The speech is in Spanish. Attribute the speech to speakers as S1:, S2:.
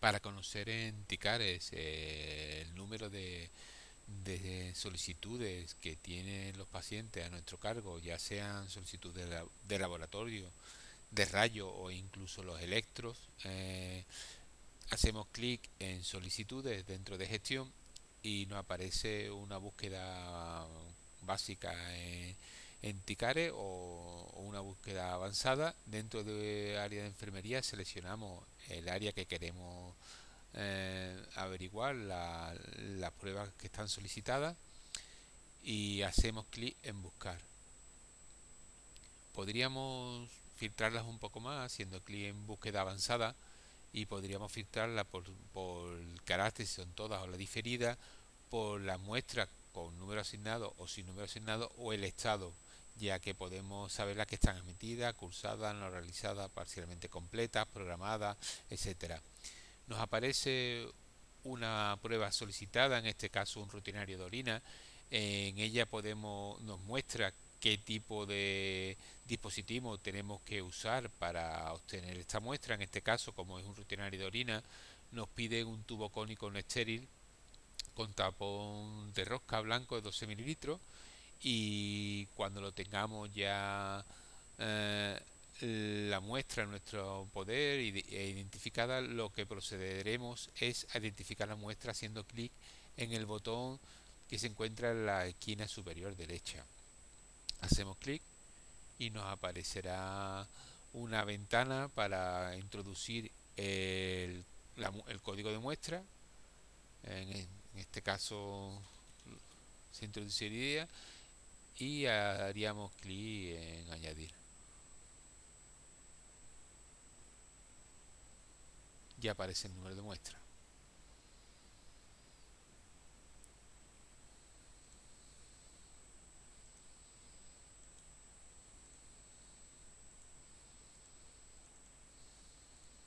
S1: para conocer en Ticares eh, el número de, de solicitudes que tienen los pacientes a nuestro cargo, ya sean solicitudes de, laboratorio, de rayo o incluso los electros, eh, hacemos clic en solicitudes dentro de gestión y nos aparece una búsqueda básica en, en Ticare o, una búsqueda avanzada. Dentro de área de enfermería seleccionamos el área que queremos eh, averiguar, las pruebas que están solicitadas y hacemos clic en buscar. Podríamos filtrarlas un poco más haciendo clic en búsqueda avanzada y podríamos filtrarla por, por carácter si son todas o la diferida, por la muestra con número asignado o sin número asignado o el estado ya que podemos saber las que están emitidas, cursadas, no realizadas, parcialmente completas, programadas, etcétera. Nos aparece una prueba solicitada, en este caso un rutinario de orina. En ella podemos nos muestra qué tipo de dispositivo tenemos que usar para obtener esta muestra. En este caso, como es un rutinario de orina, nos pide un tubo cónico no estéril con tapón de rosca blanco de 12 mililitros y cuando lo tengamos ya eh, la muestra en nuestro poder e identificada, lo que procederemos es a identificar la muestra haciendo clic en el botón que se encuentra en la esquina superior derecha. Hacemos clic y nos aparecerá una ventana para introducir el, el código de muestra. En, este caso se introduciría y haríamos clic en añadir. Ya aparece el número de muestra.